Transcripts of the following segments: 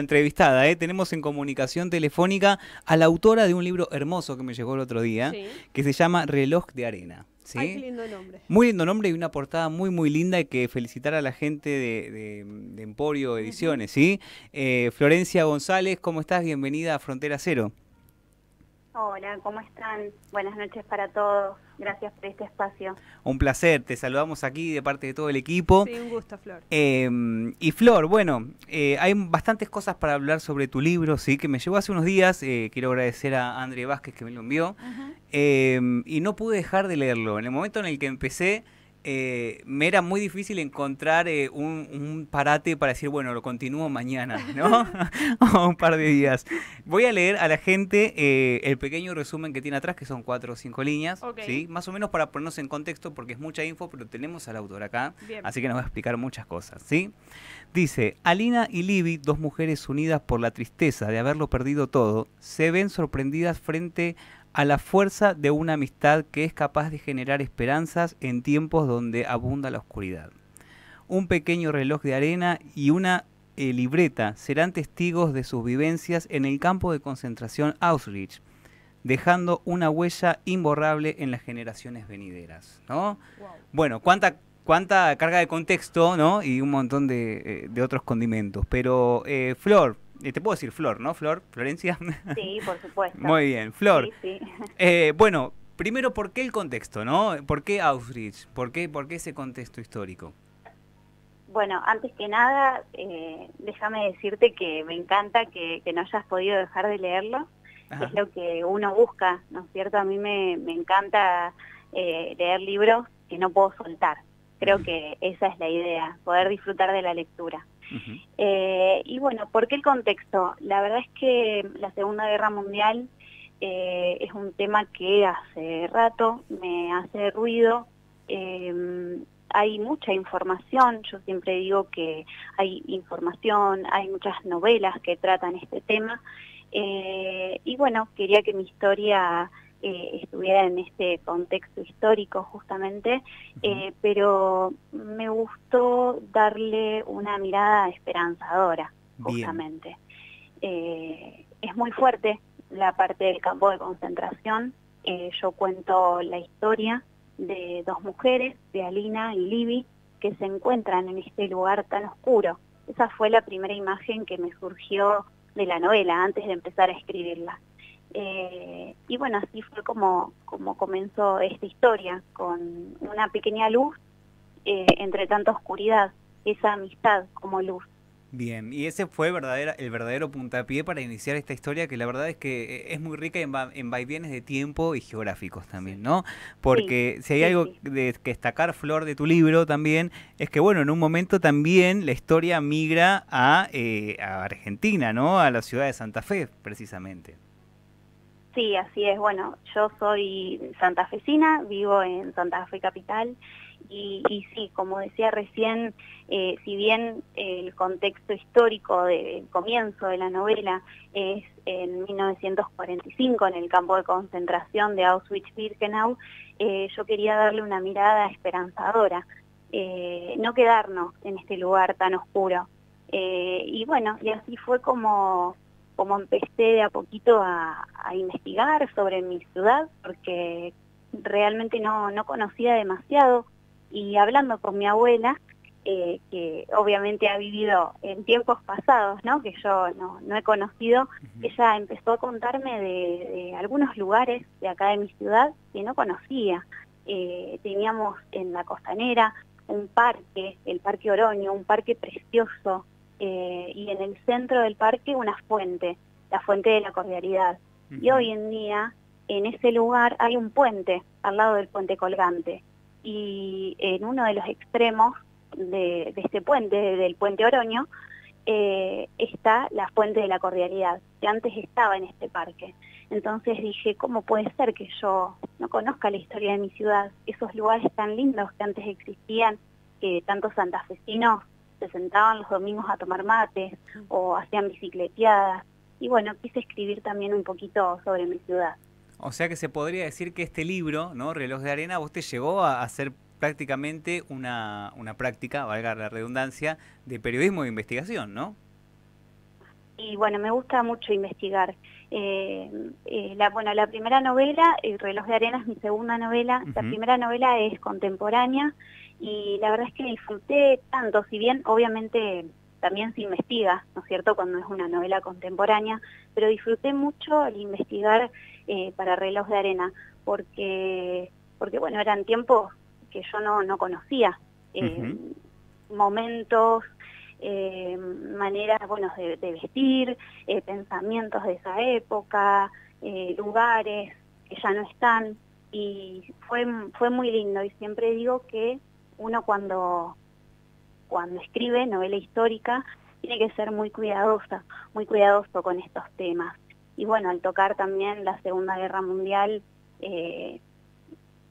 entrevistada, ¿eh? tenemos en comunicación telefónica a la autora de un libro hermoso que me llegó el otro día, que se llama Reloj de Arena. ¿sí? Ay, qué lindo nombre. Muy lindo nombre y una portada muy, muy linda y que felicitar a la gente de, Emporio Ediciones. ¿sí? Eh, Florencia González, ¿cómo estás? Bienvenida a Frontera Cero. Hola, ¿cómo están? Buenas noches para todos. Gracias por este espacio. Un placer, te saludamos aquí de parte de todo el equipo. Sí, un gusto, Flor. Em, y Flor, bueno, eh, hay bastantes cosas para hablar sobre tu libro, sí, que me llegó hace unos días. Eh, quiero agradecer a André Vázquez que me lo envió. Em, y no pude dejar de leerlo. En el momento en el que empecé, eh, me era muy difícil encontrar eh, un, parate para decir, bueno, lo continúo mañana, ¿no? o un par de días. Voy a leer a la gente eh, el pequeño resumen que tiene atrás, que son cuatro o cinco líneas, ¿sí? Más o menos para ponernos en contexto, porque es mucha info, pero tenemos al autor acá, así que nos va a explicar muchas cosas, ¿sí? Dice, Alina y Libby, dos mujeres unidas por la tristeza de haberlo perdido todo, se ven sorprendidas frente a a la fuerza de una amistad que es capaz de generar esperanzas en tiempos donde abunda la oscuridad. Un pequeño reloj de arena y una eh, libreta serán testigos de sus vivencias en el campo de concentración Auschwitz, dejando una huella imborrable en las generaciones venideras. ¿no? Bueno, cuánta cuánta carga de contexto, ¿no? Y un montón de, eh, otros condimentos. Pero, eh, Flor, te puedo decir Flor, ¿no, Flor? ¿Florencia? Sí, por supuesto. Muy bien, Flor. Sí, sí. bueno, primero, ¿por qué el contexto, no? ¿Por qué Auschwitz? ¿Por qué, por qué ese contexto histórico? Bueno, antes que nada, déjame decirte que me encanta que, no hayas podido dejar de leerlo. Es lo que uno busca, ¿no es cierto? A mí me, me encanta leer libros que no puedo soltar. Creo que esa es la idea, poder disfrutar de la lectura. Eh, y bueno, ¿por qué el contexto? La verdad es que la Segunda Guerra Mundial eh, es un tema que hace rato me hace ruido. Eh, hay mucha información, yo siempre digo que hay información, hay muchas novelas que tratan este tema. y bueno, quería que mi historia eh, estuviera en este contexto histórico justamente, eh, pero me gustó darle una mirada esperanzadora, justamente. Eh, es muy fuerte la parte del campo de concentración. yo cuento la historia de dos mujeres, de Alina y Libby, que se encuentran en este lugar tan oscuro. Esa fue la primera imagen que me surgió de la novela antes de empezar a escribirla. Eh, y bueno, así fue como, como comenzó esta historia, con una pequeña luz eh, entre tanta oscuridad, esa amistad como luz. Bien, y ese fue verdadera, el verdadero puntapié para iniciar esta historia que la verdad es que eh, es muy rica en, en vaivienes de tiempo y geográficos también, ¿no? Porque si hay algo de, que destacar, Flor, de tu libro también, es que bueno, en un momento también la historia migra a, a Argentina, ¿no? A la ciudad de Santa Fe, precisamente. Sí, así es. Bueno, yo soy santafesina, vivo en Santa Fe Capital y, sí, como decía recién, eh, si bien el contexto histórico del comienzo de la novela es en 1945 en el campo de concentración de Auschwitz-Birkenau, eh, yo quería darle una mirada esperanzadora, eh, no quedarnos en este lugar tan oscuro. y bueno, y así fue como como empecé de a poquito a, investigar sobre mi ciudad, porque realmente no, no conocía demasiado, y hablando con mi abuela, eh, que obviamente ha vivido en tiempos pasados, ¿no? que yo no, no he conocido, ella empezó a contarme de, algunos lugares de acá de mi ciudad que no conocía. Eh, teníamos en la costanera un parque, el Parque Oroño, un parque precioso, eh, y en el centro del parque una fuente, la fuente de la cordialidad. Y hoy en día en ese lugar hay un puente al lado del puente colgante y en uno de los extremos de, este puente, del puente Oroño, eh, está la fuente de la cordialidad, que antes estaba en este parque. Entonces dije, ¿cómo puede ser que yo no conozca la historia de mi ciudad? Esos lugares tan lindos que antes existían, que tantos santafesinos se sentaban los domingos a tomar mates o hacían bicicleteadas. Y bueno, quise escribir también un poquito sobre mi ciudad. O sea que se podría decir que este libro, ¿no? Reloj de Arena, vos te llegó a hacer prácticamente una, una práctica, valga la redundancia, de periodismo de investigación, ¿no? y bueno, me gusta mucho investigar. Eh, eh, la, bueno, la primera novela, El reloj de arena, es mi segunda novela. La primera novela es contemporánea y la verdad es que disfruté tanto, si bien obviamente también se investiga, ¿no es cierto?, cuando es una novela contemporánea, pero disfruté mucho el investigar eh, para reloj de arena, porque, porque bueno, eran tiempos que yo no, no conocía, momentos, eh, maneras bueno, de, vestir, eh, pensamientos de esa época, eh, lugares que ya no están y fue, fue muy lindo y siempre digo que uno cuando, cuando escribe novela histórica tiene que ser muy cuidadosa, muy cuidadoso con estos temas. Y bueno, al tocar también la Segunda Guerra Mundial, eh,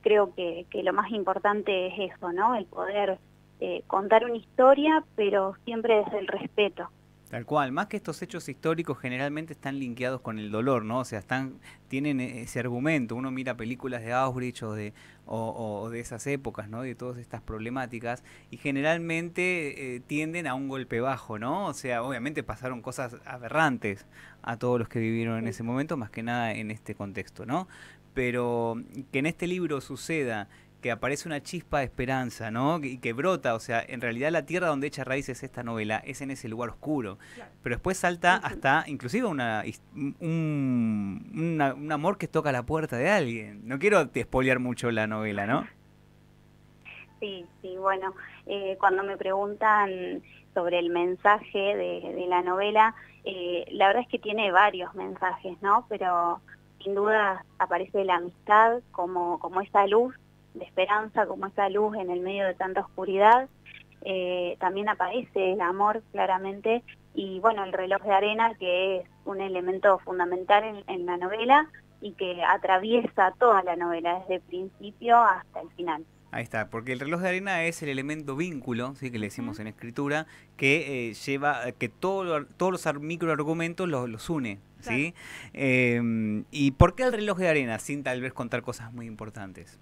creo que, que, lo más importante es eso, ¿no? El poder eh, contar una historia, pero siempre desde el respeto. Tal cual, más que estos hechos históricos generalmente están linkeados con el dolor, ¿no? O sea, están, tienen ese argumento. Uno mira películas de Auschwitz o de, o, de esas épocas, ¿no? De todas estas problemáticas y generalmente eh, tienden a un golpe bajo, ¿no? O sea, obviamente pasaron cosas aberrantes a todos los que vivieron en ese momento, más que nada en este contexto, ¿no? Pero que en este libro suceda que aparece una chispa de esperanza, ¿no? Y que brota, o sea, en realidad la tierra donde echa raíces esta novela es en ese lugar oscuro, pero después salta hasta inclusive una, un, un, amor que toca la puerta de alguien. No quiero espolear mucho la novela, ¿no? Sí, sí, bueno, eh, cuando me preguntan sobre el mensaje de, la novela, eh, la verdad es que tiene varios mensajes, ¿no? Pero sin duda aparece la amistad como, como esa luz de esperanza, como esa luz en el medio de tanta oscuridad. Eh, también aparece el amor claramente y bueno, el reloj de arena que es un elemento fundamental en, la novela y que atraviesa toda la novela desde el principio hasta el final. Ahí está, porque el reloj de arena es el elemento vínculo, ¿sí? que le decimos en escritura, que eh, lleva, que todo, todos los microargumentos los, los une. ¿sí? Em, ¿Y por qué el reloj de arena? Sin tal vez contar cosas muy importantes.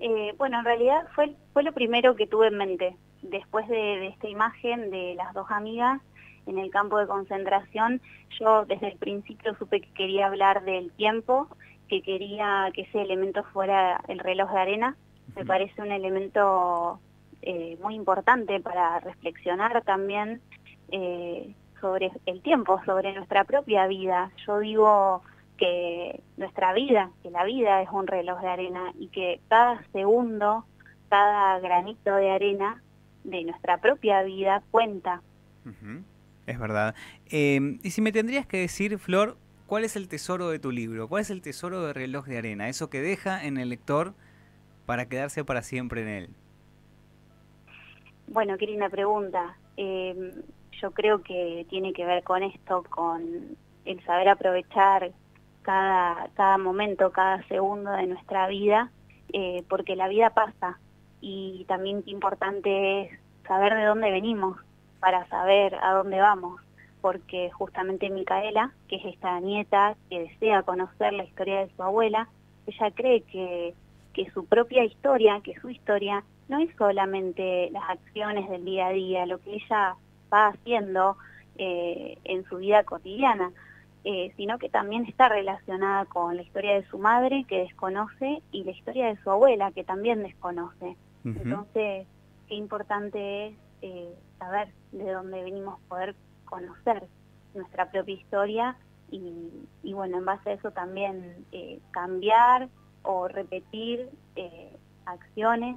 Eh, bueno, en realidad fue, fue lo primero que tuve en mente. Después de, esta imagen de las dos amigas en el campo de concentración, yo desde el principio supe que quería hablar del tiempo, que quería que ese elemento fuera el reloj de arena. Me parece un elemento eh, muy importante para reflexionar también eh, sobre el tiempo, sobre nuestra propia vida. Yo digo que nuestra vida, que la vida es un reloj de arena y que cada segundo, cada granito de arena de nuestra propia vida cuenta. Es verdad. Em, y si me tendrías que decir, Flor, ¿cuál es el tesoro de tu libro? ¿Cuál es el tesoro de reloj de arena? Eso que deja en el lector para quedarse para siempre en él. Bueno, qué linda pregunta. Em, yo creo que tiene que ver con esto, con el saber aprovechar cada, momento, cada segundo de nuestra vida, eh, porque la vida pasa. Y también qué importante es saber de dónde venimos para saber a dónde vamos, porque justamente Micaela, que es esta nieta que desea conocer la historia de su abuela, ella cree que, que su propia historia, que su historia no es solamente las acciones del día a día, lo que ella va haciendo eh, en su vida cotidiana, eh, sino que también está relacionada con la historia de su madre, que desconoce, y la historia de su abuela, que también desconoce. Entonces, qué importante es eh, saber de dónde venimos, poder conocer nuestra propia historia y, y bueno, en base a eso también eh, cambiar o repetir acciones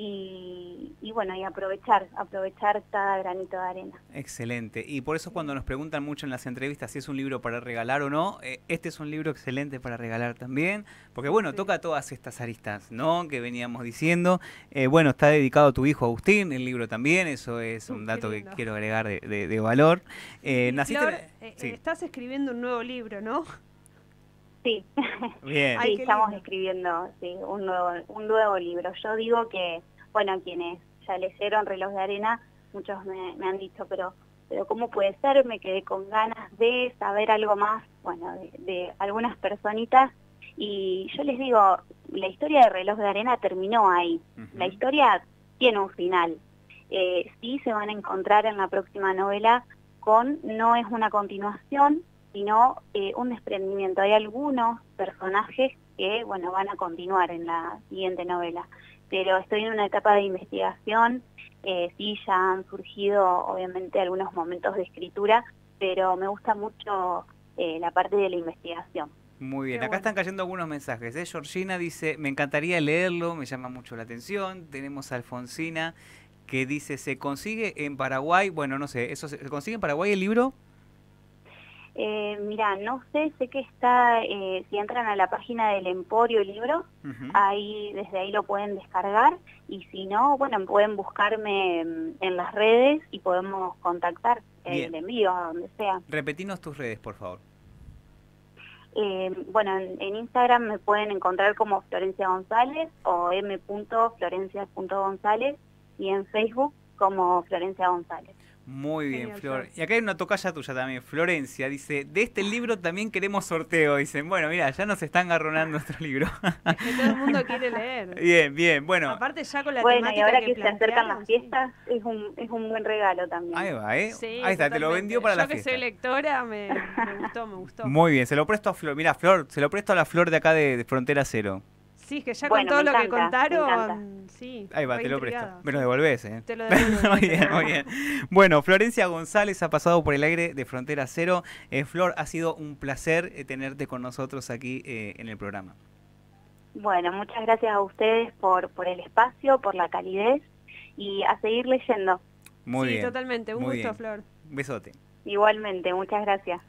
y, bueno, y aprovechar, aprovechar cada granito de arena. Excelente. Y por eso cuando nos preguntan mucho en las entrevistas si es un libro para regalar o no, eh, este es un libro excelente para regalar también, porque bueno, toca todas estas aristas, ¿no? Que veníamos diciendo. Eh, bueno, está dedicado a tu hijo Agustín, el libro también, eso es un dato que quiero agregar de, valor. Eh, estás escribiendo un nuevo libro, ¿no? Sí, Bien. sí estamos escribiendo sí, un, nuevo, un nuevo libro. Yo digo que, bueno, quienes ya leyeron Reloj de Arena, muchos me, han dicho, pero pero ¿cómo puede ser? Me quedé con ganas de saber algo más, bueno, de, algunas personitas. Y yo les digo, la historia de Reloj de Arena terminó ahí. La historia tiene un final. Eh, sí se van a encontrar en la próxima novela con no es una continuación, sino eh, un desprendimiento. Hay algunos personajes que, bueno, van a continuar en la siguiente novela, pero estoy en una etapa de investigación, eh, sí ya han surgido obviamente algunos momentos de escritura, pero me gusta mucho eh, la parte de la investigación. Muy bien, acá están cayendo algunos mensajes. ¿eh? Georgina dice, me encantaría leerlo, me llama mucho la atención. Tenemos a Alfonsina que dice, ¿se consigue en Paraguay? Bueno, no sé, ¿eso ¿se consigue en Paraguay el libro? Eh, mira, no sé, sé que está, eh, si entran a la página del Emporio Libro, ahí desde ahí lo pueden descargar y si no, bueno, pueden buscarme en las redes y podemos contactar el envío a donde sea. Repetinos tus redes, por favor. Eh, bueno, en, Instagram me pueden encontrar como Florencia González o m.florencia.gonzález y en Facebook como Florencia González. Muy bien, Flor. Y acá hay una tocaya tuya también, Florencia. Dice, de este libro también queremos sorteo. Dicen, bueno, mira, ya nos están agarronando nuestro libro. Es que todo el mundo quiere leer. Bien, bien, bueno. Aparte ya con la Bueno, y ahora que, se acercan las fiestas, es, un, es un buen regalo también. Ahí va, ¿eh? Ahí está, te lo vendió para la fiesta. Yo que soy lectora, me, gustó, me gustó. Muy bien, se lo presto a Flor. Mira, Flor, se lo presto a la Flor de acá de Frontera Cero. Sí, que ya con todo lo que contaron, sí. Ahí va, te lo presto. Me lo devolvés, ¿eh? Te lo devuelvo. muy bien, muy bien. Bueno, Florencia González ha pasado por el aire de Frontera Cero. Eh, Flor, ha sido un placer eh, tenerte con nosotros aquí eh, en el programa. Bueno, muchas gracias a ustedes por, por el espacio, por la calidez y a seguir leyendo. Muy sí, totalmente. Un gusto, Flor. Un besote. Igualmente, muchas gracias.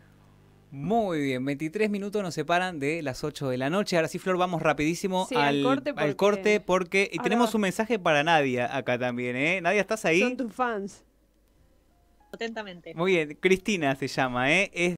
Muy bien, 23 minutos nos separan de las 8 de la noche. Ahora sí, Flor, vamos rapidísimo al, corte porque, tenemos un mensaje para Nadia acá también, ¿eh? Nadia, ¿estás ahí? Son tus fans. Atentamente. Muy bien, Cristina se llama, ¿eh? Es